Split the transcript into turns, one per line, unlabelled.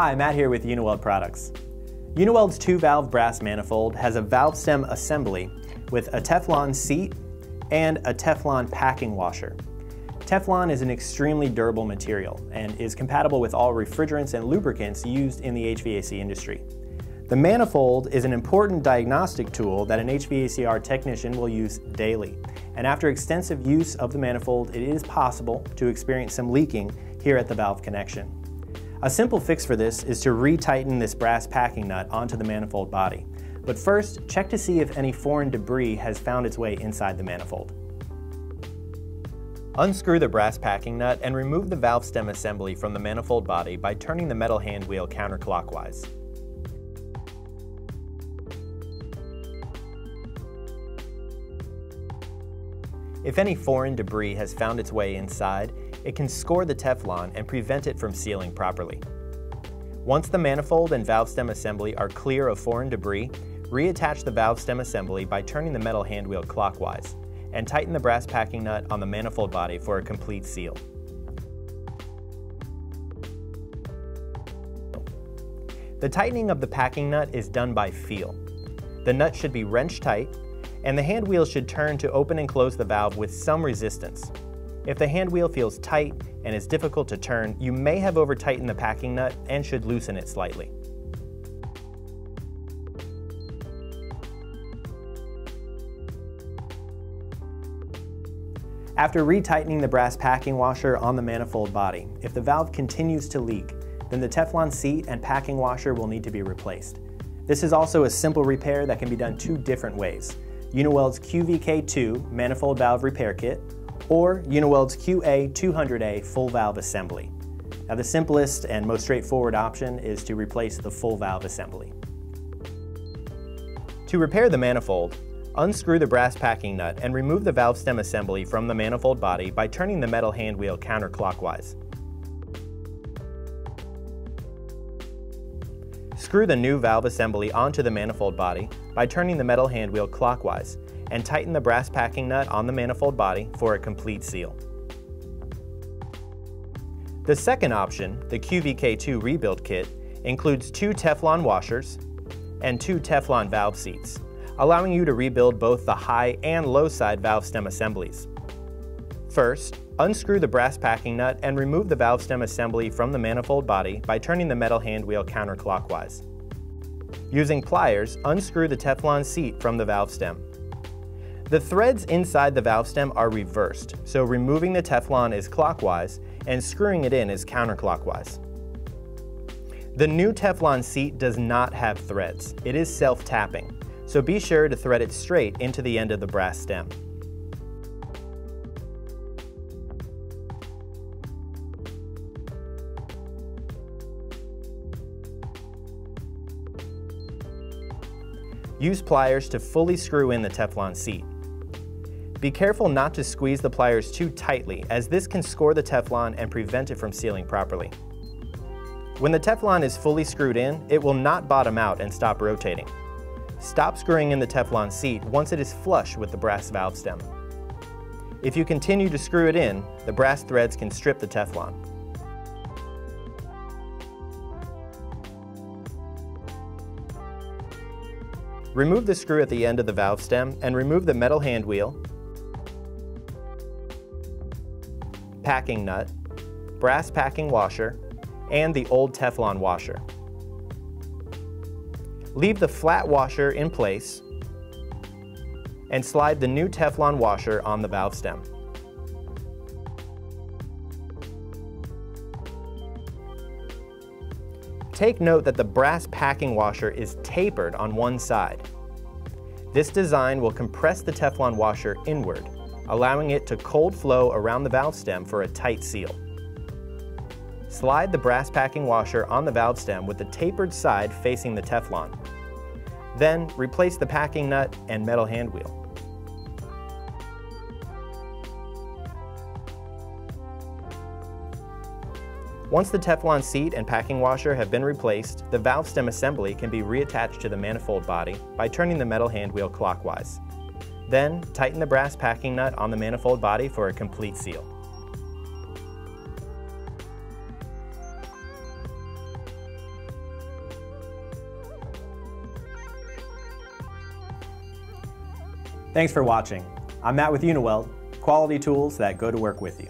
Hi, Matt here with Uniweld Products. Uniweld's two-valve brass manifold has a valve stem assembly with a Teflon seat and a Teflon packing washer. Teflon is an extremely durable material and is compatible with all refrigerants and lubricants used in the HVAC industry. The manifold is an important diagnostic tool that an HVACR technician will use daily. And after extensive use of the manifold, it is possible to experience some leaking here at the valve connection. A simple fix for this is to retighten this brass packing nut onto the manifold body. But first, check to see if any foreign debris has found its way inside the manifold. Unscrew the brass packing nut and remove the valve stem assembly from the manifold body by turning the metal hand wheel counterclockwise. If any foreign debris has found its way inside, it can score the Teflon and prevent it from sealing properly. Once the manifold and valve stem assembly are clear of foreign debris, reattach the valve stem assembly by turning the metal handwheel clockwise and tighten the brass packing nut on the manifold body for a complete seal. The tightening of the packing nut is done by feel. The nut should be wrenched tight, and the hand wheel should turn to open and close the valve with some resistance. If the hand wheel feels tight and is difficult to turn, you may have over tightened the packing nut and should loosen it slightly. After retightening the brass packing washer on the manifold body, if the valve continues to leak, then the Teflon seat and packing washer will need to be replaced. This is also a simple repair that can be done two different ways. Uniweld's QVK2 manifold valve repair kit or Uniweld's QA200A full valve assembly. Now the simplest and most straightforward option is to replace the full valve assembly. To repair the manifold, Unscrew the brass packing nut and remove the valve stem assembly from the manifold body by turning the metal hand wheel counterclockwise. Screw the new valve assembly onto the manifold body by turning the metal hand wheel clockwise and tighten the brass packing nut on the manifold body for a complete seal. The second option, the QVK2 rebuild kit, includes two Teflon washers and two Teflon valve seats allowing you to rebuild both the high and low side valve stem assemblies. First, unscrew the brass packing nut and remove the valve stem assembly from the manifold body by turning the metal hand wheel counterclockwise. Using pliers, unscrew the Teflon seat from the valve stem. The threads inside the valve stem are reversed, so removing the Teflon is clockwise and screwing it in is counterclockwise. The new Teflon seat does not have threads. It is self-tapping so be sure to thread it straight into the end of the brass stem. Use pliers to fully screw in the Teflon seat. Be careful not to squeeze the pliers too tightly as this can score the Teflon and prevent it from sealing properly. When the Teflon is fully screwed in, it will not bottom out and stop rotating. Stop screwing in the Teflon seat once it is flush with the brass valve stem. If you continue to screw it in, the brass threads can strip the Teflon. Remove the screw at the end of the valve stem and remove the metal hand wheel, packing nut, brass packing washer, and the old Teflon washer. Leave the flat washer in place and slide the new Teflon washer on the valve stem. Take note that the brass packing washer is tapered on one side. This design will compress the Teflon washer inward, allowing it to cold flow around the valve stem for a tight seal. Slide the brass packing washer on the valve stem with the tapered side facing the Teflon. Then replace the packing nut and metal hand wheel. Once the Teflon seat and packing washer have been replaced, the valve stem assembly can be reattached to the manifold body by turning the metal handwheel clockwise. Then, tighten the brass packing nut on the manifold body for a complete seal. Thanks for watching. I'm Matt with Uniweld, quality tools that go to work with you.